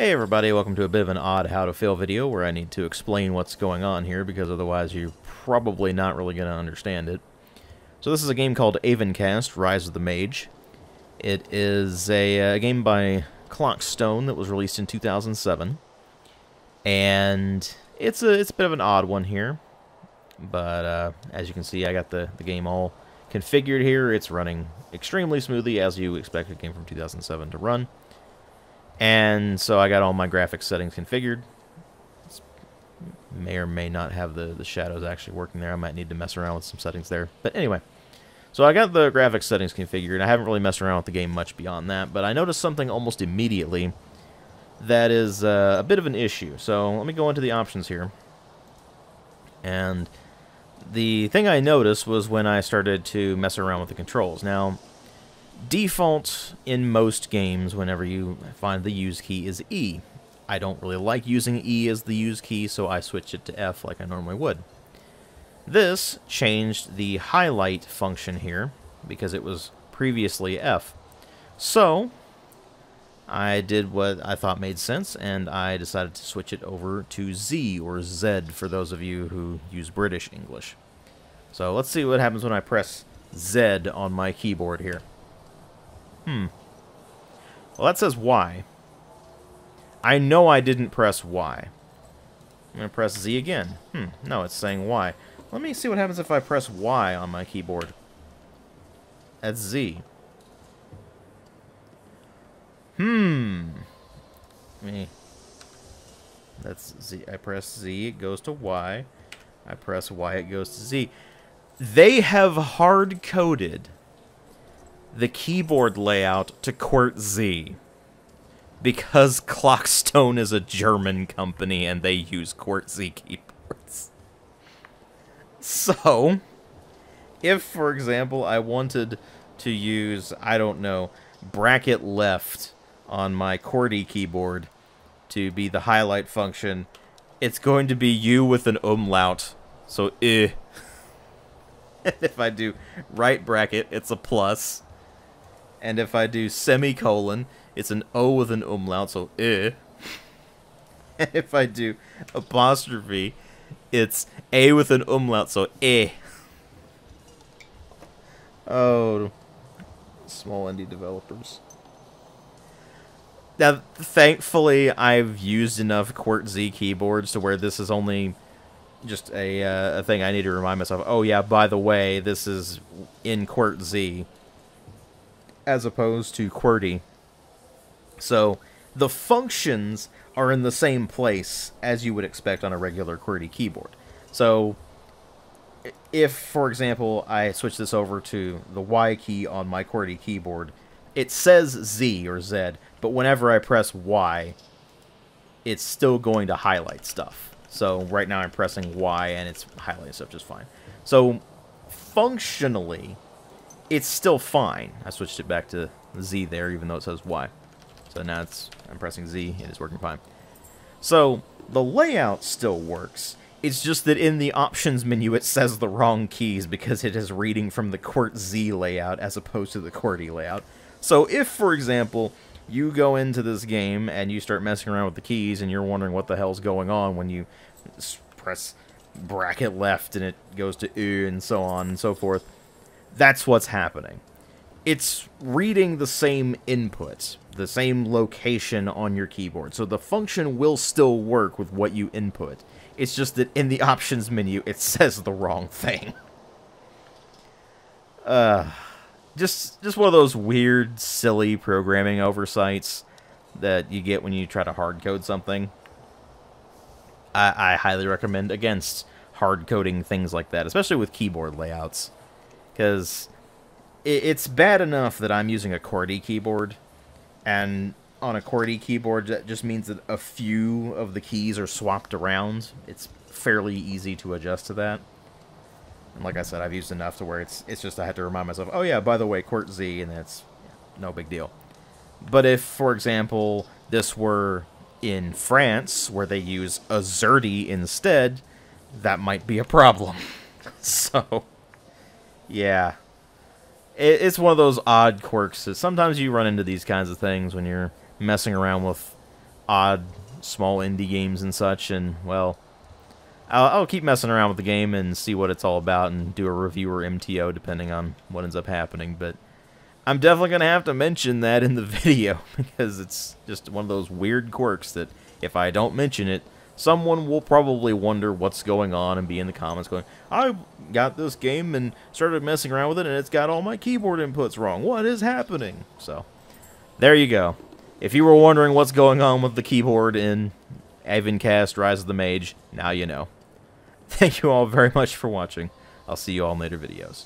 Hey everybody, welcome to a bit of an odd how to fail video where I need to explain what's going on here because otherwise you're probably not really going to understand it. So this is a game called Avencast, Rise of the Mage. It is a, uh, game by Clockstone that was released in 2007. And it's a, it's a bit of an odd one here. But uh, as you can see, I got the, the game all configured here. It's running extremely smoothly as you expect a game from 2007 to run. And so I got all my graphics settings configured. It's may or may not have the, the shadows actually working there. I might need to mess around with some settings there. But anyway, so I got the graphics settings configured. I haven't really messed around with the game much beyond that, but I noticed something almost immediately that is uh, a bit of an issue. So let me go into the options here. And the thing I noticed was when I started to mess around with the controls. Now, Default in most games, whenever you find the use key, is E. I don't really like using E as the use key, so I switch it to F like I normally would. This changed the highlight function here, because it was previously F. So, I did what I thought made sense, and I decided to switch it over to Z, or Z for those of you who use British English. So let's see what happens when I press Z on my keyboard here. Hmm. Well, that says Y. I know I didn't press Y. I'm going to press Z again. Hmm. No, it's saying Y. Let me see what happens if I press Y on my keyboard. That's Z. Hmm. Me. That's Z. I press Z, it goes to Y. I press Y, it goes to Z. They have hard-coded the keyboard layout to QWERTZ because Clockstone is a German company and they use QWERTZ keyboards. So, if, for example, I wanted to use, I don't know, bracket left on my QWERTY keyboard to be the highlight function, it's going to be U with an umlaut. So, eh. if I do right bracket, it's a plus. And if I do semicolon, it's an O with an umlaut, so eh. If I do apostrophe, it's A with an umlaut, so eh. Oh, small indie developers. Now, thankfully, I've used enough QWERTZ keyboards to where this is only just a, uh, a thing I need to remind myself. Oh yeah, by the way, this is in QWERTZ as opposed to QWERTY. So the functions are in the same place as you would expect on a regular QWERTY keyboard. So if, for example, I switch this over to the Y key on my QWERTY keyboard, it says Z or Z, but whenever I press Y, it's still going to highlight stuff. So right now I'm pressing Y and it's highlighting stuff just fine. So functionally, it's still fine. I switched it back to Z there, even though it says Y. So now it's I'm pressing Z, and it's working fine. So the layout still works. It's just that in the options menu it says the wrong keys because it is reading from the QWERTZ layout as opposed to the QWERTY layout. So if, for example, you go into this game and you start messing around with the keys and you're wondering what the hell's going on when you press bracket left and it goes to U and so on and so forth, that's what's happening. It's reading the same input, the same location on your keyboard. So the function will still work with what you input. It's just that in the options menu, it says the wrong thing. Uh, just, just one of those weird, silly programming oversights that you get when you try to hard code something. I, I highly recommend against hard coding things like that, especially with keyboard layouts. Because it's bad enough that I'm using a QWERTY keyboard, and on a QWERTY keyboard, that just means that a few of the keys are swapped around. It's fairly easy to adjust to that. And like I said, I've used enough to where it's it's just I have to remind myself, oh yeah, by the way, QWERTZ, and that's no big deal. But if, for example, this were in France, where they use Azerty instead, that might be a problem. so... Yeah. It, it's one of those odd quirks. That sometimes you run into these kinds of things when you're messing around with odd, small indie games and such, and, well, I'll, I'll keep messing around with the game and see what it's all about and do a review or MTO depending on what ends up happening, but I'm definitely going to have to mention that in the video because it's just one of those weird quirks that if I don't mention it, someone will probably wonder what's going on and be in the comments going, I got this game and started messing around with it and it's got all my keyboard inputs wrong. What is happening? So, there you go. If you were wondering what's going on with the keyboard in Avencast Rise of the Mage, now you know. Thank you all very much for watching. I'll see you all in later videos.